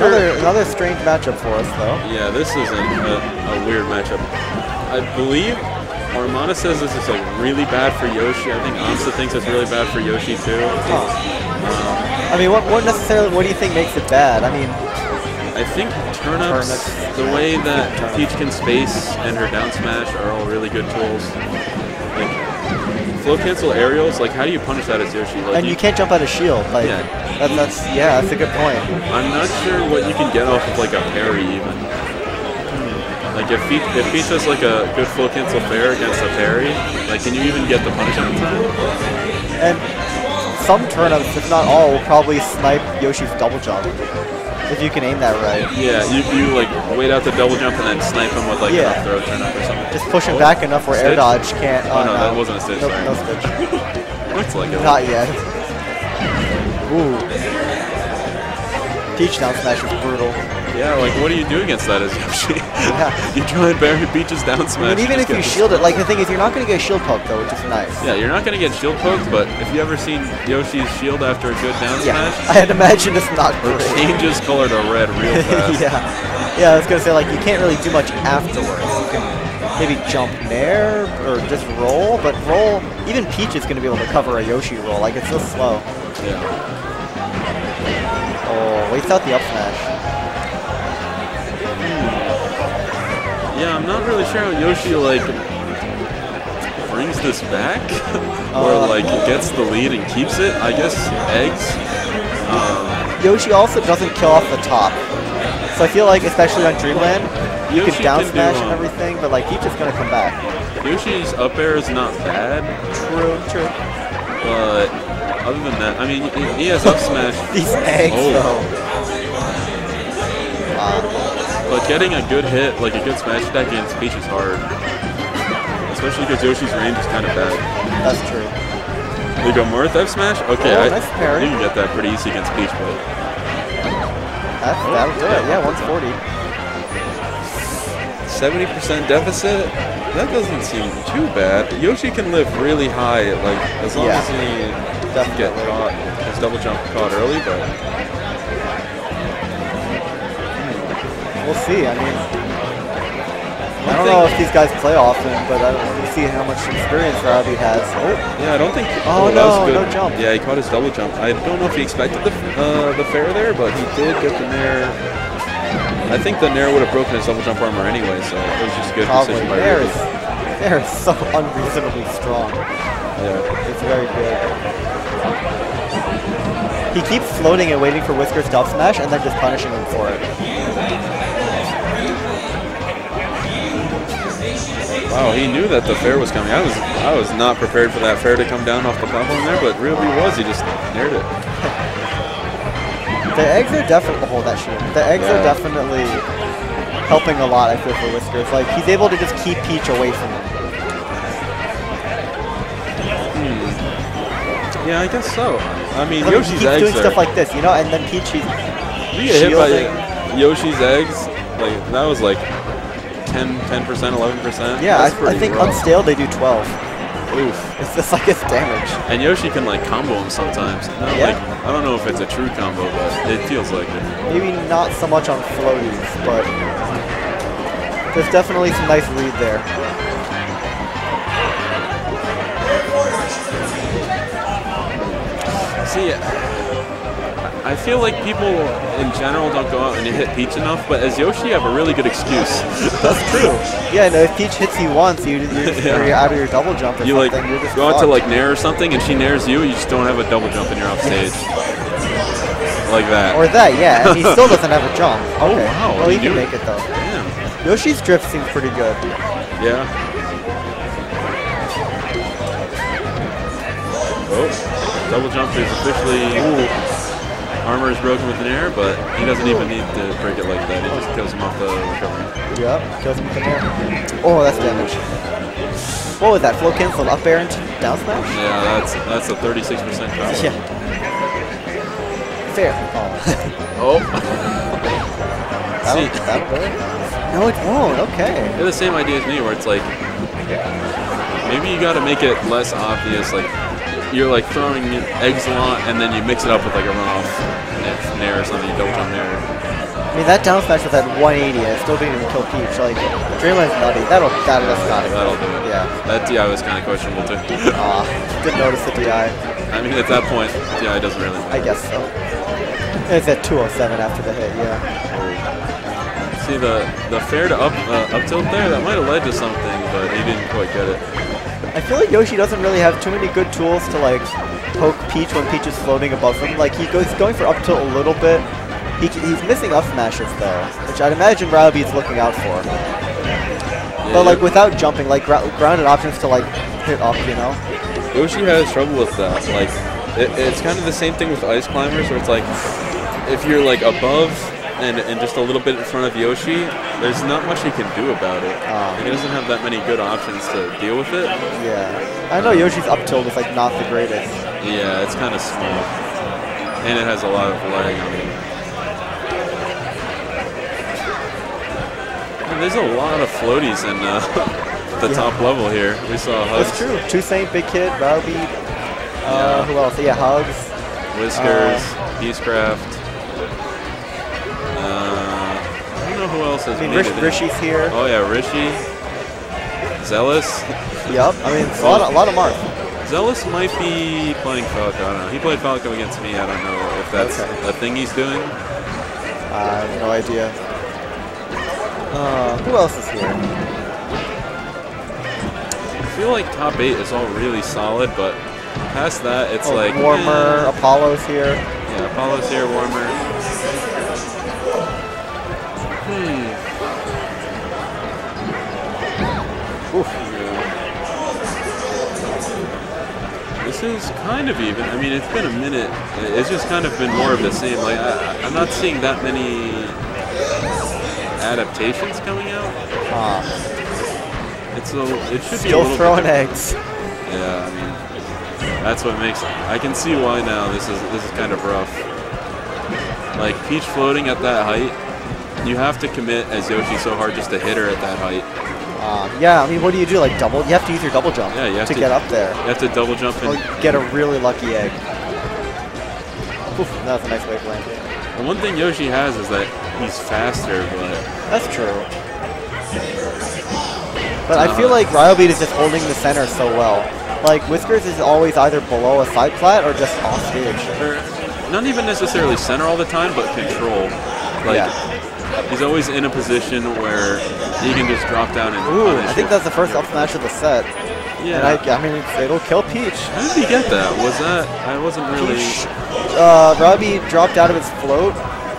sure. Another, another strange matchup for us, though. Yeah, this is a, a, a weird matchup. I believe Armada says this is like really bad for Yoshi. I think aMSa thinks it's really bad for Yoshi too. Huh. Um, I mean, what, what necessarily, what do you think makes it bad? I mean, I think turnips, Turnips, the way that. Peach can space and her down smash are all really good tools. Like flow cancel aerials, like how do you punish that as Yoshi? Like and you can't jump out of shield. Like, Yeah. that, that's, yeah, that's a good point. I'm not sure what you can get off of like a parry even. Like if Peach, if Peach has like a good flow cancel fair against a parry, like can you even get the punish on time? And some turnips, if not all, will probably snipe Yoshi's double jump. If you can aim that right. Yeah, you, you like wait out the double jump and then snipe him with like Yeah. an throw turnip or something. Just push him back enough where air dodge can't. Oh, no, uh, that wasn't a stitch, Nope, sorry. no stitch. Looks like it. Not yet. Ooh. Peach down smash is brutal. Yeah, like what do you do against that as Yoshi? you try and bury Peach's down I smash. mean, even if you shield it, like the thing is, you're not going to get shield poke though, which is nice. Yeah, you're not gonna get shield poked, but if you ever seen Yoshi's shield after a good down Yeah, smash, I'd imagine it's not it great. changes color to red real fast. yeah, yeah. I was gonna say like you can't really do much afterwards. You can maybe jump there or just roll, but roll. Even Peach is gonna be able to cover a Yoshi roll. Like it's so slow. Yeah. Oh, waits out the up smash. Yeah, I'm not really sure how Yoshi like brings this back, or Uh, like gets the lead and keeps it. I guess eggs. Um, Yoshi also doesn't kill off the top. So I feel like, especially on Dreamland, you Yoshi can down can do, smash and um, everything, but like he's just gonna come back. Yoshi's up air is not bad, True, true. but other than that, I mean, he- he has up smash. These eggs, Oh. though. Wow. But getting a good hit, like a good smash attack against Peach is hard. Especially because Yoshi's range is kind of bad. That's true. You go Mirth F smash? Okay, Oh, I, nice parry. you can get that pretty easy against Peach, but That's, oh, that'll do it. Yeah, 140. 70% deficit? That doesn't seem too bad. Yoshi can live really high, like as long Yeah, as he doesn't get caught, his double jump caught early, but We'll see. I mean, I don't know if these guys play often, but I don't see how much experience Ravi has. Oh, yeah, I don't think. Oh, that no, no jump. Yeah, he caught his double jump. I don't know if he expected the uh, the fair there, but he did get the nair. I think the nair would have broken his double jump armor anyway, so it was just a good probably. decision by There Ruby. is, so unreasonably strong. Yeah. It's very good. He keeps floating and waiting for Whisker's dub smash and then just punishing him for it. Wow, he knew that the fair was coming. I was I was not prepared for that fair to come down off the platform there, but Ruby was. He just nared it. The eggs are definitely hold that shit. The eggs are definitely helping a lot. I feel for Whiskers. Like he's able to just keep Peach away from him. Yeah, I guess so. I mean, I mean, he Yoshi's keeps eggs doing are. stuff like this, you know, and then Peach he's you get hit by. Yoshi's eggs, like that was like 10 percent, eleven percent. Yeah, I, I think unstale they do 12. Oof. It's just like it's damage. And Yoshi can like combo him sometimes. Yeah. like I don't know if it's a true combo, but it feels like it. Maybe not so much on floaties, but there's definitely some nice read there. See, I feel like people in general don't go out and hit Peach enough, but as Yoshi, you have a really good excuse. That's true. Yeah, no, if Peach hits you once, you, you're, Yeah. out of your double jump or you like something, you're just go out to like nair or something, and she nairs you, you just don't have a double jump and you're off stage. Like that. Or that, yeah, and he still doesn't have a jump. Oh, wow, Well, he he can make it though. Damn. Yoshi's drift seems pretty good. Yeah. Double jump is officially. Armor is broken with an air, but he doesn't even need to break it like that. He just kills him off the recovery. Yep, kills him with the nair. Oh, that's damage. What was that? Flow cancel, up air into down smash? Yeah, that's that's a 36% drop. Yeah. Fair. Oh. Oh, See. that'll work. No, it won't. Okay. they have the same idea as me, where it's like maybe you got to make it less obvious. Like you're like throwing eggs a lot, and then you mix it up with like a runoff nair or something. You double jump nair. I mean, that down smash was at 180 and it still didn't even kill Peach. Like, Dreamland's nutty. That'll, that'll that's not it. That'll do it. Yeah. That DI was kind of questionable too. Aw, didn't notice the DI. I mean, at that point, DI doesn't really Matter. I guess so. It's at 207 after the hit, yeah. See the the fair to up uh, up tilt there, that might have led to something, but he didn't quite get it. I feel like Yoshi doesn't really have too many good tools to like poke Peach when Peach is floating above him. Like he goes going for up tilt a little bit. He, he's missing up smashes though, which I'd imagine Ryobeat's looking out for. But like without jumping, like grounded options to like hit up, you know. Yoshi has trouble with that. Like, it, it's kind of the same thing with ice climbers, where it's like, if you're like above and, and just a little bit in front of Yoshi, there's not much he can do about it. Ah. he doesn't have that many good options to deal with it. Yeah. I know Yoshi's up tilt is like not the greatest. Yeah, it's kind of small, and it has a lot of lag on it. And there's a lot of floaties in uh, the Yeah. top level here. We saw Hugs, That's true. 2saint, Big Kid, Ryobeat. Uh, Yeah. Who else? Yeah, Hugs. Whiskers, Beastcraft. I don't know who else has I mean, made Rish. Rishi's here. Oh yeah, Rishi. Zealous. Yup. I mean, a lot, of, a lot of Marth. Zealous might be playing Falco. I don't know. He played Falco against me. I don't know if that's Okay. a thing he's doing. I have no idea. Uh, who else is here? I feel like top eight is all really solid, but past that, it's Oh, like Warmer, eh. Apollo's here. Yeah, Apollo's here, Warmer. Hmm. Oof. Yeah. This is kind of even. I mean, it's been a minute. It's just kind of been more of the same. Like, I, I'm not seeing that many adaptations coming out. Uh, It's a. It should be a throwing eggs. Yeah, I mean, that's what makes. I can see why now. This is this is kind of rough. Like Peach floating at that height, you have to commit as Yoshi so hard just to hit her at that height. Um, yeah, I mean, what do you do? Like double? You have to use your double jump Yeah, you have to, to- get up there. You have to double jump Or get a really lucky egg. Oof, that a nice wave landing. The one thing Yoshi has is that he's faster, but That's true. But I feel like Ryobeat is just holding the center so well. Like Whiskers is always either below a side plat or just off stage. or not even necessarily center all the time, but control. Like Yeah. He's always in a position where he can just drop down and Ooh, I think that's the first up smash of the set. yeah. And I, I mean, it'll kill Peach. How did he get that? Was that I wasn't really. Peach, uh, Robbie dropped out of his float,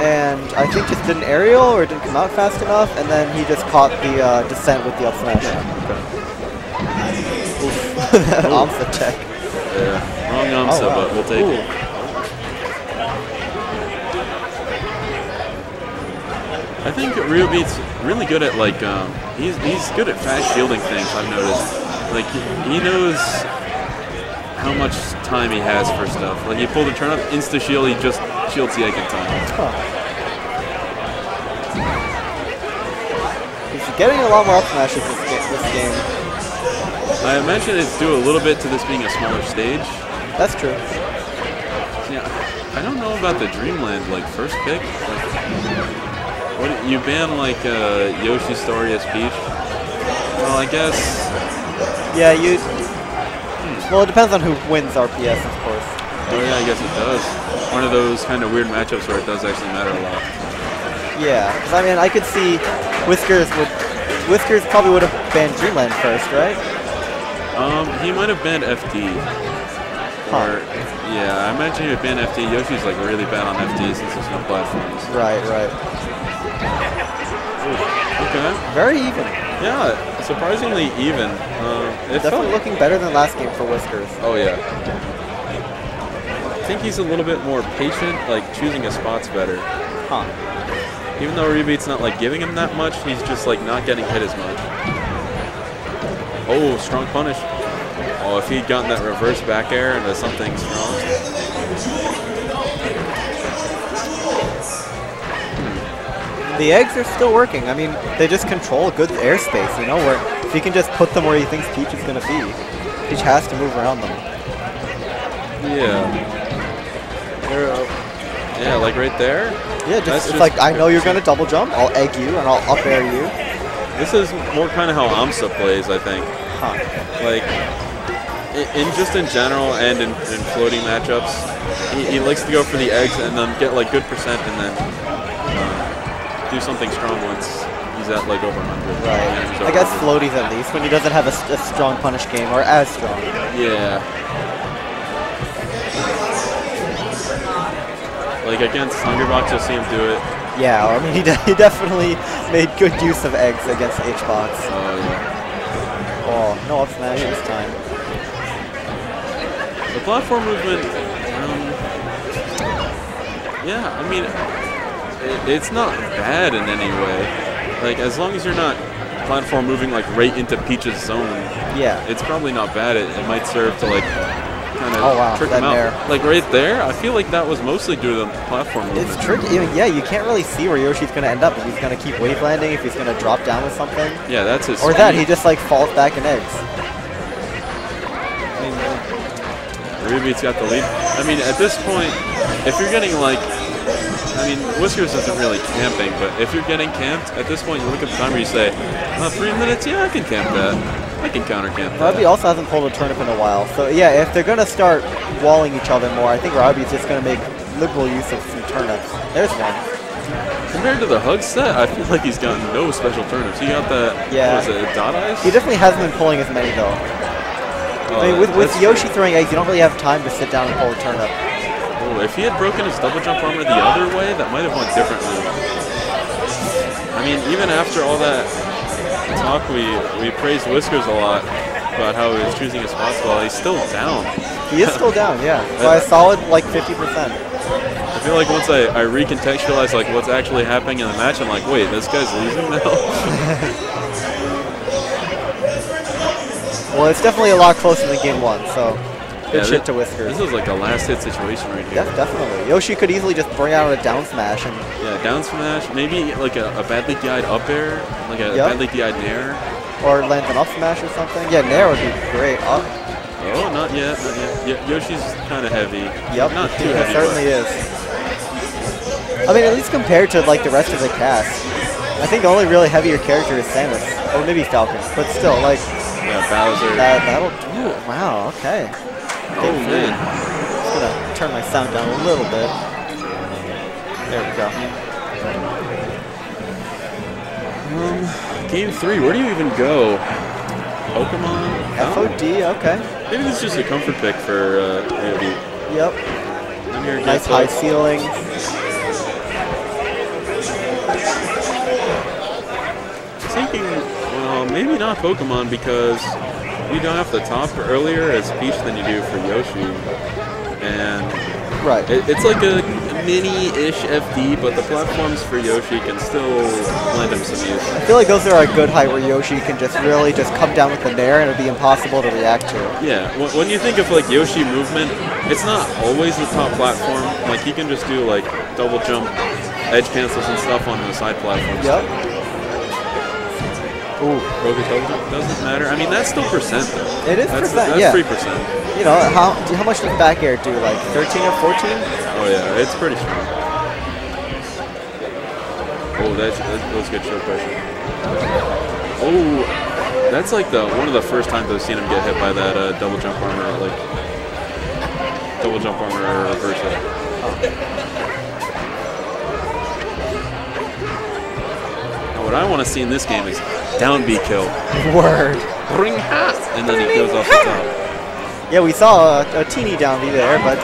and I think just did an aerial or didn't come out fast enough, and then he just caught the uh, descent with the up smash. Amsa tech. Yeah, wrong Amsa, Oh, wow. but we'll take Ooh. it. I think Beat's really good at like um, he's he's good at fast shielding things. I've noticed. Like he, he knows how much time he has for stuff. Like he pulled a turnip, insta shield, he just shields the egg in time. Huh. He's getting a lot more up smashes this, this game. I imagine it's due a little bit to this being a smaller stage. That's true. Yeah, I don't know about the Dreamland like first pick. Like, what you ban like uh, Yoshi Story as Peach? Well, I guess Yeah, you. Well, it depends on who wins RPS, of course. Oh yeah, I guess it does. One of those kind of weird matchups where it does actually matter a lot. Yeah, I mean, I could see Whiskers would. Whiskers probably would have banned Dreamland first, right? Um, he might have banned FD. Huh. Or yeah, I imagine he would ban FD. Yoshi's like really bad on FD since there's no platforms. Right, right. Okay. Very even. Yeah, surprisingly even. Uh, it Definitely felt, looking better than last game for Whiskers. Oh yeah. I think he's a little bit more patient, like choosing his spots better. Huh. Even though Ryobeat's not like giving him that much, he's just like not getting hit as much. Oh, strong punish. Oh, if he'd gotten that reverse back air into something strong. The eggs are still working. I mean, they just control good airspace, you know, where if he can just put them where he thinks Peach is going to be, Peach has to move around them. Yeah. They're, uh, Yeah, like right there. Yeah, just, it's just- like I know you're gonna double jump. I'll egg you and I'll up air you. This is more kind of how AMSA plays, I think. Huh. Like, i- in just in general and in, in floating matchups, he, he likes to go for the eggs and then get like good percent and then do something strong once he's at like over 100. Right. He's I guess 100. floaties at least when he doesn't have a strong punish game or as strong. Yeah. Like against Hungrybox, you'll see him do it. Yeah, I mean he, de- he definitely made good use of eggs against Hbox. Oh yeah. Oh, no up smash this time. The platform movement, um, yeah, I mean, it, it's not bad in any way. Like, as long as you're not platform moving like right into Peach's zone, Yeah. it's probably not bad. It, it might serve to like kind of Oh, wow, trick him out. nair. Like right there, I feel like that was mostly due to the platform movement. It's tricky. I mean, yeah, you can't really see where Yoshi's gonna end up. If he's gonna keep wave landing, if he's gonna drop down with something, Yeah, that's his. or that he just like falls back in eggs. Ruby's got the lead. I mean, at this point, if you're getting like, I mean, Whiskers isn't really camping, but if you're getting camped, at this point, you look at the timer, you say, uh, three minutes, yeah, I can camp that. I can counter camp that. Robbie also hasn't pulled a turnip in a while, so yeah, if they're gonna start walling each other more, I think Robbie's just gonna make liberal use of some turnips. There's one. Compared to the hug set, I feel like he's gotten no special turnips. He got the, Yeah. what was it, dot eyes? He definitely hasn't been pulling as many though. Oh, I mean, with, with Yoshi true. throwing eggs, you don't really have time to sit down and pull a turnip. Oh, if he had broken his double jump armor the other way, that might have went differently. I mean, even after all that talk, we, we praised Whiskers a lot about how he was choosing his spots well. He's still down. He is still down, yeah, by a solid like 50%. I feel like once I, I recontextualize like what's actually happening in the match, I'm like, wait, this guy's losing now. Well, it's definitely a lot closer than game one, so good Yeah, shit thi- to. This is like a last hit situation right here. Def- definitely. Yoshi could easily just bring out a down smash and Yeah, down smash, maybe like a, a badly DI'd up air, like a Yep. badly DI'd nair. or land an up smash or something. Yeah, Nair would be great. Up. Oh, not yet, not yet. Yoshi's kind of heavy. Yep, Not too it heavy. certainly but- is. I mean, at least compared to like the rest of the cast, I think the only really heavier character is Samus, or maybe Falcon. But still, like Yeah, Bowser. that, that'll do. Wow. Okay. Oh man. Just gonna turn my sound down a little bit. There we go. Um, game three. Where do you even go? Pokemon. FOD. Okay. Maybe this is just a comfort pick for uh, Ruby. Yep. Nice high ceilings. Thinking, well, maybe not Pokemon because you don't have the top earlier as Peach than you do for Yoshi, and Right. it, it's like a mini-ish FD, but the platforms for Yoshi can still lend him some use. I feel like those are a good height where Yoshi can just really just come down with the nair and it'd be impossible to react to. Yeah, when, when you think of like Yoshi movement, it's not always the top platform. Like he can just do like double jump, edge cancels and stuff on the side platforms. Yep. Ooh. Broken double doesn't matter. I mean that's still percent though. It is that's, percent, That's yeah. three percent. You know, how how much does back air do? Like 13 or 14? Oh yeah, it's pretty strong. Oh, that's, that was good show pressure. Oh, that's like the one of the first times I've seen him get hit by that uh, double jump armor, like double jump armor reversal. Now, what I want to see in this game is down B kill, Word. bring hat, and then he goes off the top. Yeah, we saw a, a teeny down B there, but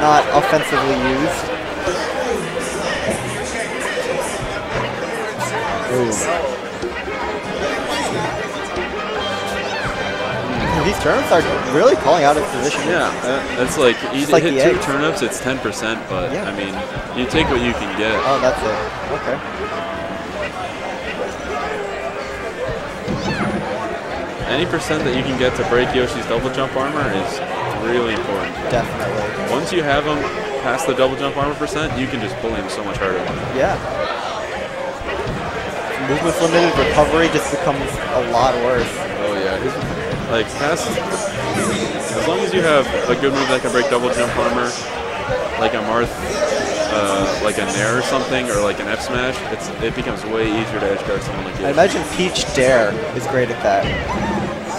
not offensively used. Ooh. These turnips are really calling out his position. Yeah, uh, that's like you Just like hit two eggs. turnips, it's ten percent, but Yeah. I mean, you take what you can get. Oh, that's it. Okay. Any percent that you can get to break Yoshi's double jump armor is really important. Definitely. Once you have him past the double jump armor percent, you can just bully him so much harder. Yeah. Movement limited recovery just becomes a lot worse. Oh yeah, like past. As long as you have a good move that can break double jump armor, like a Marth, uh, like a nair or something, or like an F smash, it's it becomes way easier to edge guard someone like you. I imagine Peach Dair is great at that.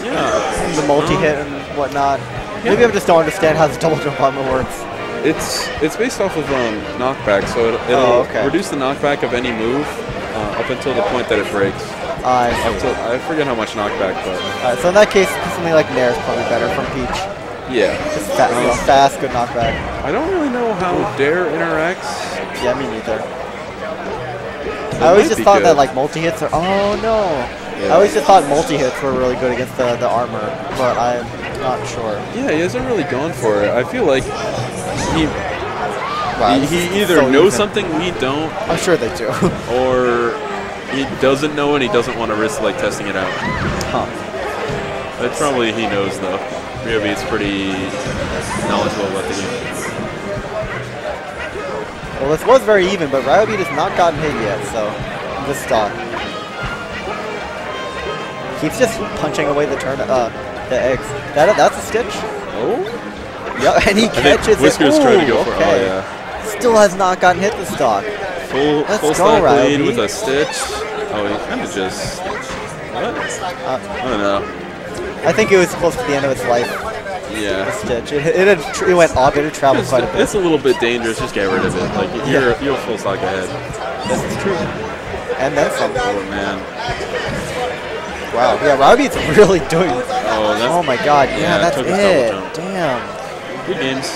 Yeah, The multi-hit and whatnot. Maybe I just don't understand how the double jump armor works. It's it's based off of um, knockback, so it, it'll Oh, okay. reduce the knockback of any move uh, up until the point that it breaks. I. I forget how much knockback, but so in that case, something like Nair is probably better from Peach. yeah. Just fast, Um, fast, good knockback. I don't really know how Dair interacts. Yeah, me neither. It I always just thought that like multi-hits are. Oh no! Yeah. I always just thought multi-hits were really good against the, the armor, but I'm not sure. Yeah, he hasn't really gone for it. I feel like he Wow, he, he either so knows even. something we don't, I'm sure they do. or he doesn't know and he doesn't want to risk like testing it out. huh. It's probably he knows though. Ryobeat's pretty knowledgeable about the game. Well, this was very even, but Ryobeat has not gotten hit yet, so this stock. Keeps just punching away the turn, uh, the eggs. That that's a stitch. Oh, Yep, and he I catches Whiskers it. tried to go Ooh, for. okay. Oh yeah, Still has not gotten hit the stock. full Let's full go, stock lead with a stitch. Oh, he kind of just what? Uh, I don't know. I think it was close to the end of its life. Yeah. stitch. It, it, had, it went off. It had traveled It's, quite a bit. it's a little bit dangerous. Just get rid of it. Like you're you're full stock ahead. This is true. And then some. Oh man. Wow. Yeah, Robbie's really doing. Oh, that's Oh my God. Yeah, Yeah, that's it. Damn. good games.